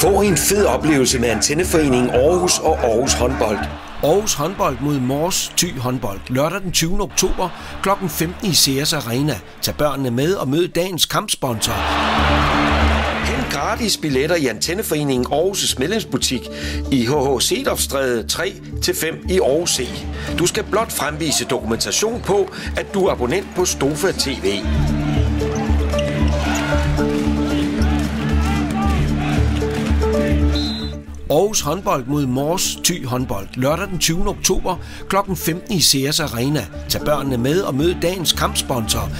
Få en fed oplevelse med Antenneforeningen Aarhus og Aarhus Håndbold. Aarhus håndbold mod Mors Thy håndbold lørdag den 20. oktober kl. 15 i Sears Arena. Tag børnene med og mød dagens kampsponsor. Hent gratis billetter i Antenneforeningen Aarhus' medlemsbutik i HH Sedofstræde 3-5 i Aarhus C. Du skal blot fremvise dokumentation på, at du er abonnent på Stofa TV. Aarhus håndbold mod Mors Thy håndbold lørdag den 20. oktober kl. 15 i Sears Arena. Tag børnene med og mød dagens kampsponsor.